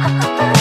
Ha ha ha!